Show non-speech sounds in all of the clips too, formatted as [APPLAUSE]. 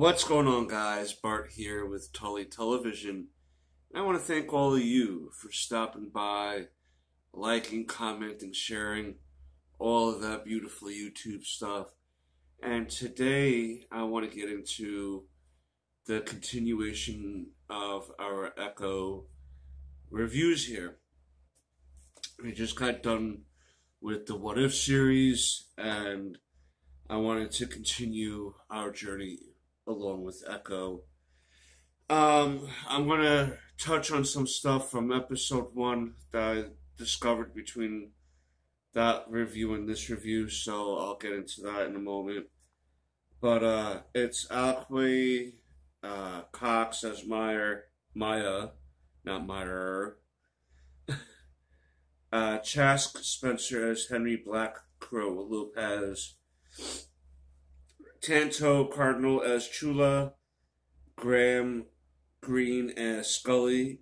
What's going on, guys? Bart here with Tully Television. And I want to thank all of you for stopping by, liking, commenting, sharing, all of that beautiful YouTube stuff. And today I want to get into the continuation of our Echo reviews here. We just got done with the What If series, and I wanted to continue our journey along with Echo. Um, I'm going to touch on some stuff from episode one that I discovered between that review and this review, so I'll get into that in a moment. But uh, it's Alaqua uh, Cox as Meyer, Maya, not Meyer. [LAUGHS] uh, Chaske Spencer as Henry Black Crow Lopez. Tantoo Cardinal as Chula. Graham Greene as Skully.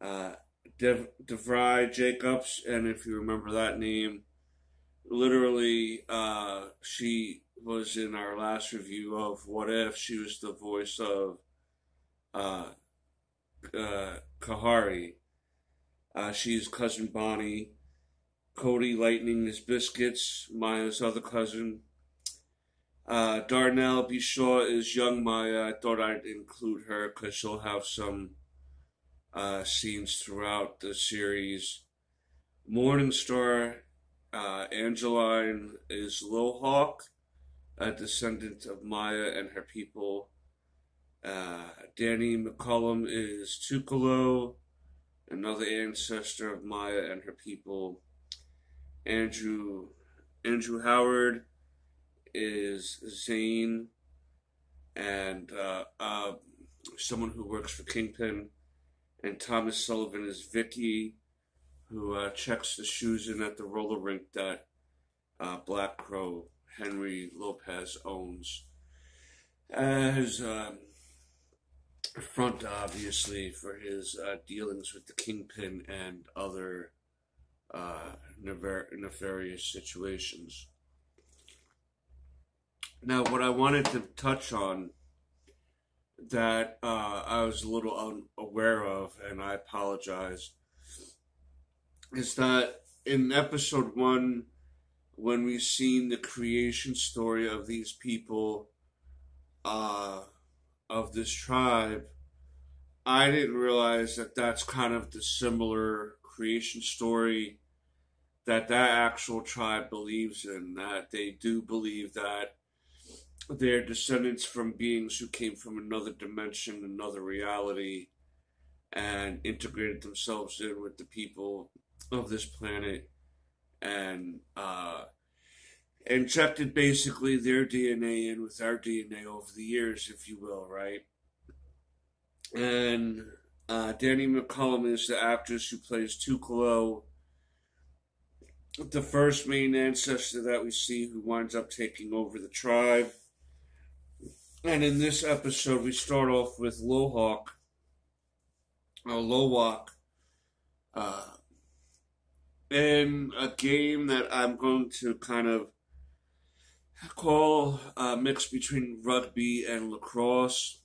Uh, Dev- Devery Jacobs, and if you remember that name, literally, uh, she was in our last review of What If. She was the voice of uh, uh, Kahhori. Uh, she's cousin Bonnie. Cody Lightning is Biscuits, Maya's other cousin. Uh, Darnell Besaw is young Maya. I thought I'd include her because she'll have some uh, scenes throughout the series. Morningstar uh, Angeline is Lowak, a descendant of Maya and her people. Uh, Dannie McCallum is Tukalo, another ancestor of Maya and her people. Andrew Andrew Howard is Zane, and uh, uh, someone who works for Kingpin, and Thomas Sullivan is Vicky, who uh, checks the shoes in at the roller rink that uh, Black Crow Henry Lopez owns. As um, front, obviously, for his uh, dealings with the Kingpin and other uh, nefarious situations. Now, what I wanted to touch on that uh, I was a little unaware of, and I apologize, is that in episode one, when we've seen the creation story of these people, uh, of this tribe, I didn't realize that that's kind of the similar creation story that that actual tribe believes in. That they do believe that they're descendants from beings who came from another dimension, another reality, and integrated themselves in with the people of this planet and uh, injected basically their DNA in with our DNA over the years, if you will, right? And uh, Dannie McCallum is the actress who plays Tukalo, the first main ancestor that we see who winds up taking over the tribe. And in this episode, we start off with Lowak, uh, Lowak, uh, in a game that I'm going to kind of call a mix between rugby and lacrosse.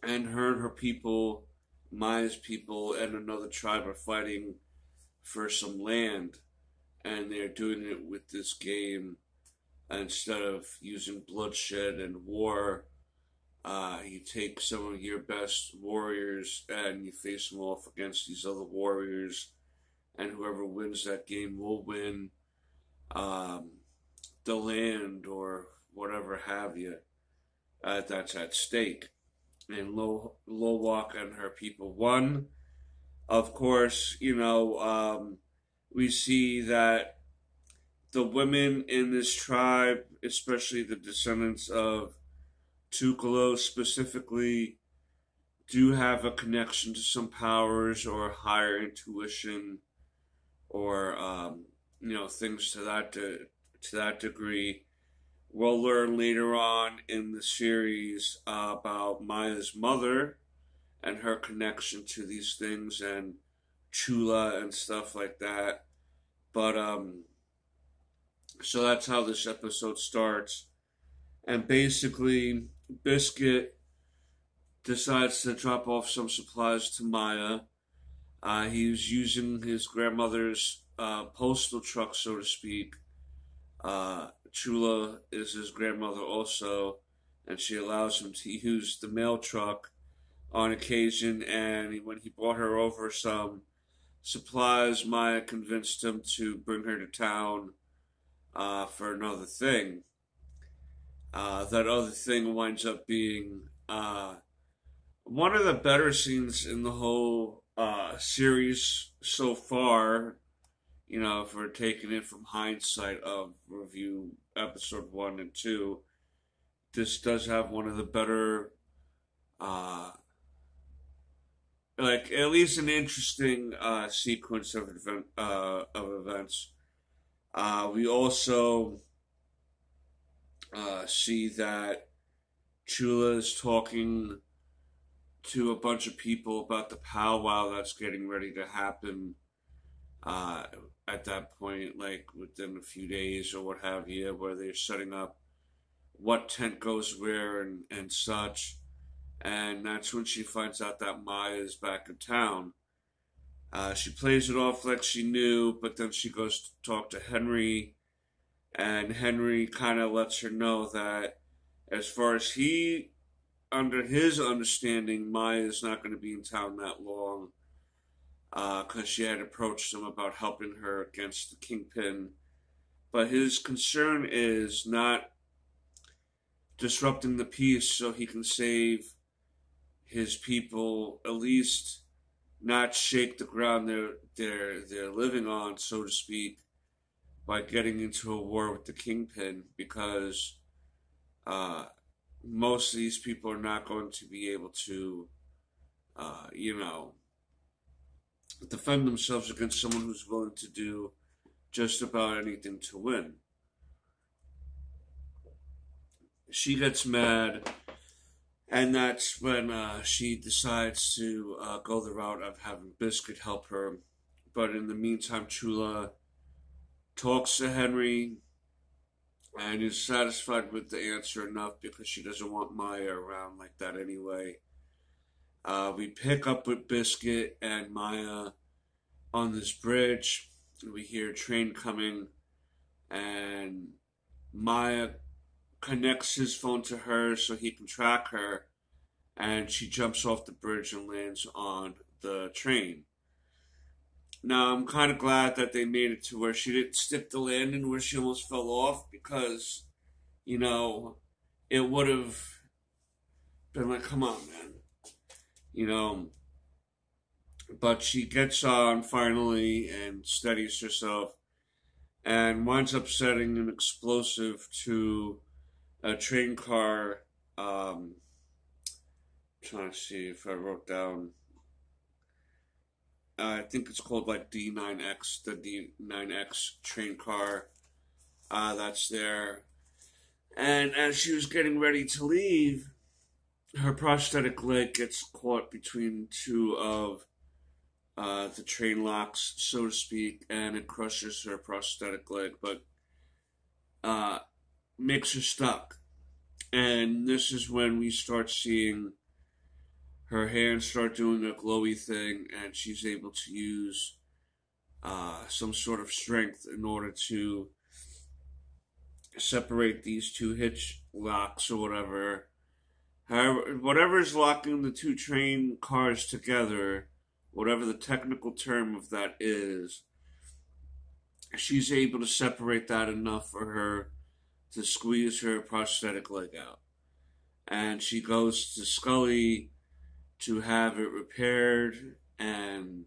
And her and her people, Maya's people, and another tribe are fighting for some land. And they're doing it with this game instead of using bloodshed and war, uh, you take some of your best warriors and you face them off against these other warriors, and whoever wins that game will win um, the land or whatever have you uh, that's at stake. And Low Lowak and her people won. Of course, you know um, we see that the women in this tribe, especially the descendants of Tukalo specifically, do have a connection to some powers or higher intuition or um, you know things to that de- to that degree. We'll learn later on in the series uh, about Maya's mother and her connection to these things and Chula and stuff like that. But um, so that's how this episode starts. And basically, Biscuit decides to drop off some supplies to Maya. Uh, he's using his grandmother's uh, postal truck, so to speak. Uh, Chula is his grandmother also, and she allows him to use the mail truck on occasion. And when he brought her over some supplies, Maya convinced him to bring her to town uh, for another thing. Uh, that other thing winds up being uh, one of the better scenes in the whole uh, series so far. You know, if we're taking it from hindsight of review episode one and two, this does have one of the better, uh, like at least an interesting uh, sequence of event uh, of events. Uh, we also uh, see that Chula is talking to a bunch of people about the powwow that's getting ready to happen uh, at that point, like within a few days or what have you, where they're setting up what tent goes where and, and such. And that's when she finds out that Maya is back in town. Uh, she plays it off like she knew, but then she goes to talk to Henry, and Henry kind of lets her know that as far as he under his understanding, Maya is not going to be in town that long because uh, she had approached him about helping her against the kingpin. But his concern is not disrupting the peace so he can save his people, at least not shake the ground they're, they're, they're living on, so to speak, by getting into a war with the kingpin because. Uh, most of these people are not going to be able to, uh, you know, defend themselves against someone who's willing to do just about anything to win. She gets mad, and that's when uh, she decides to uh, go the route of having Biscuit help her. But in the meantime, Chula talks to Henry, and is satisfied with the answer enough because she doesn't want Maya around like that anyway. Uh, we pick up with Biscuit and Maya on this bridge. We hear a train coming, and Maya connects his phone to hers so he can track her, and she jumps off the bridge and lands on the train. Now I'm kind of glad that they made it to where she didn't stick the landing where she almost fell off because, you know, it would have been like, come on, man, you know. But she gets on finally and steadies herself and winds up setting an explosive to a train car. Um, trying to see if I wrote down uh, I think it's called like D9X, the D9X train car uh, that's there. And as she was getting ready to leave, her prosthetic leg gets caught between two of uh, the train locks, so to speak, and it crushes her prosthetic leg, but uh, makes her stuck. And this is when we start seeing her hands start doing a glowy thing, and she's able to use uh, some sort of strength in order to separate these two hitch locks or whatever. However, whatever is locking the two train cars together, whatever the technical term of that is, she's able to separate that enough for her to squeeze her prosthetic leg out. And she goes to Skully to have it repaired and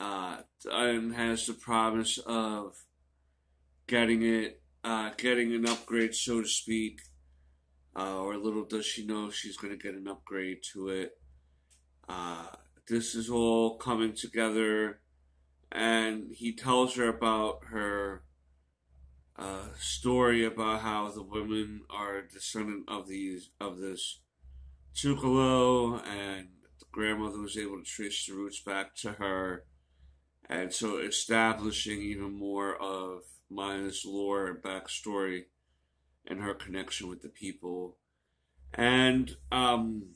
uh, and has the promise of getting it, uh, getting an upgrade, so to speak. Uh, or little does she know she's going to get an upgrade to it. Uh, this is all coming together, and he tells her about her uh, story about how the women are descendant of these of this Tsukalo, and the grandmother was able to trace the roots back to her, and so establishing even more of Maya's lore and backstory. and her connection with the people. And um,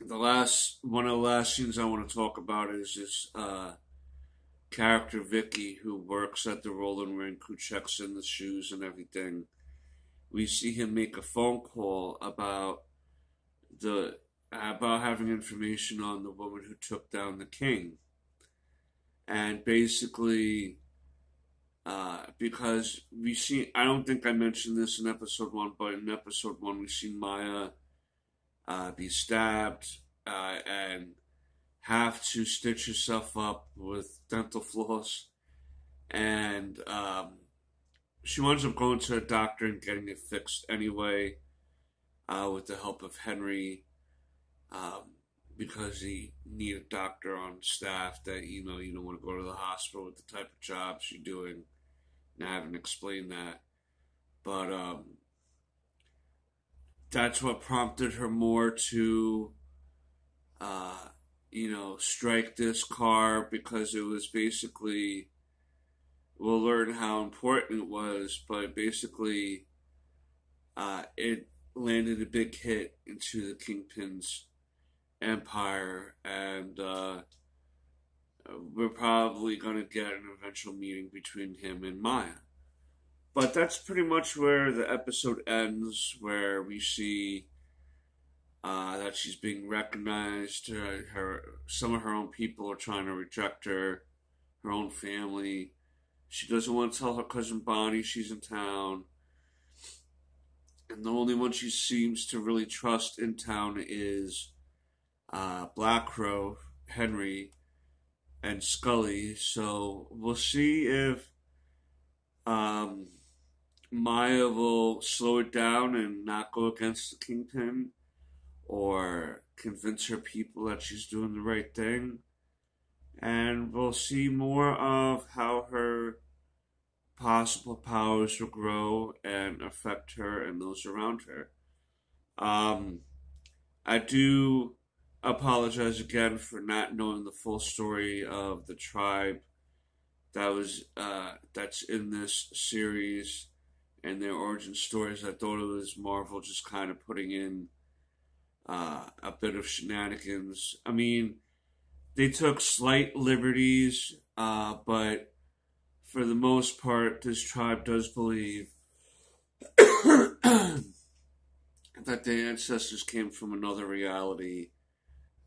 the last one of the last scenes I want to talk about is this uh, character Vicky who works at the Rolling Rink, who checks in the shoes and everything. We see him make a phone call about the about having information on the woman who took down the king, and basically. Uh, because we see, I don't think I mentioned this in episode one, but in episode one, we see Maya uh, be stabbed uh, and have to stitch herself up with dental floss. And um, she winds up going to a doctor and getting it fixed anyway uh, with the help of Henry um, because he need a doctor on staff that, you know, you don't want to go to the hospital with the type of jobs you're doing. And I haven't explained that. But um, that's what prompted her more to, uh, you know, strike this car because it was basically. We'll learn how important it was, but basically, uh, it landed a big hit into the Kingpin's empire, and uh, we're probably going to get an eventual meeting between him and Maya. But that's pretty much where the episode ends, where we see uh, that she's being recognized. Uh, her some of her own people are trying to reject her. Her own family. She doesn't want to tell her cousin Bonnie she's in town. And the only one she seems to really trust in town is uh, Black Crow, Henry, and Skully. So we'll see if um, Maya will slow it down and not go against the Kingpin or convince her people that she's doing the right thing. And we'll see more of how her possible powers will grow and affect her and those around her. Um, I do apologize again for not knowing the full story of the tribe that was uh, that's in this series and their origin stories. I thought it was Marvel just kind of putting in uh, a bit of shenanigans. I mean, they took slight liberties, uh, but for the most part, this tribe does believe [COUGHS] that their ancestors came from another reality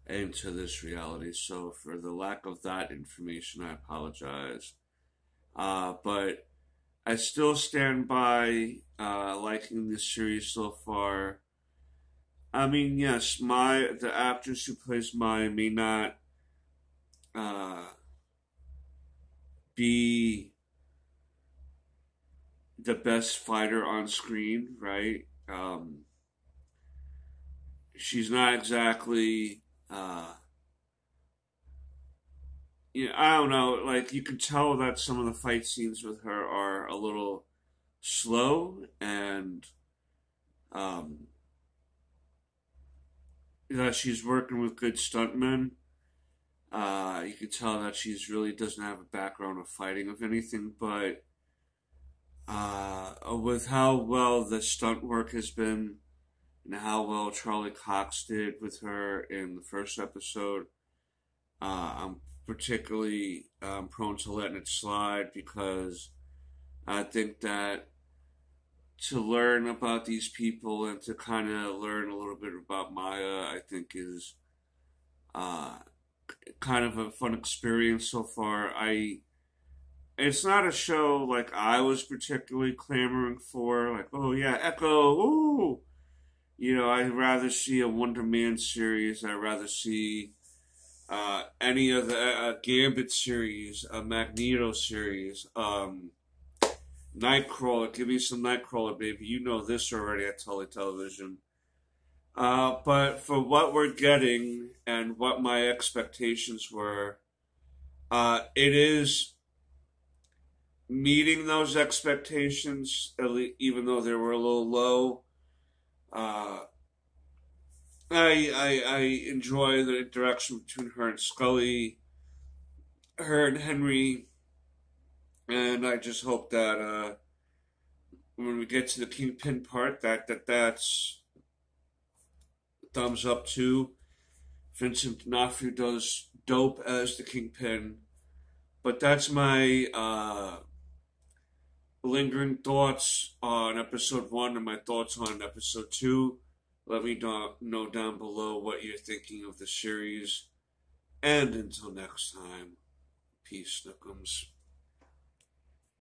into this reality. So, for the lack of that information, I apologize. Uh, but I still stand by uh, liking this series so far. I mean, yes, my the actress who plays Maya may not uh, be the best fighter on screen, right? Um, she's not exactly uh, yeah, I don't know. Like you can tell that some of the fight scenes with her are a little slow and um, that she's working with good stuntmen. Uh, you can tell that she's really doesn't have a background of fighting of anything, but uh, with how well the stunt work has been and how well Charlie Cox did with her in the first episode, uh, I'm particularly um, prone to letting it slide because I think that to learn about these people and to kind of learn a little bit about Maya, I think is uh, kind of a fun experience so far. I it's not a show like I was particularly clamoring for, like oh yeah, Echo, ooh, you know, I'd rather see a Wonder Man series. I'd rather see uh, any of the uh, Gambit series, a Magneto series, um, Nightcrawler. Give me some Nightcrawler, baby. You know this already at Tully Television. Uh, but for what we're getting and what my expectations were, uh, it is meeting those expectations, even though they were a little low. Uh, I, I I enjoy the interaction between her and Skully, her and Henry, and I just hope that uh, when we get to the Kingpin part, that that that's thumbs up too. Vincent D'Onofrio does dope as the Kingpin, but that's my uh, lingering thoughts on episode one and my thoughts on episode two. Let me know down below what you're thinking of the series. And until next time, peace, Snookums.